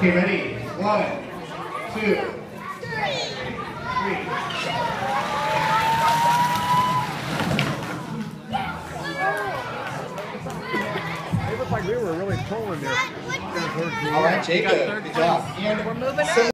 Okay, ready? One, two, three. It looked like we were really pulling there. All right, Jacob. Good job. And We're moving on.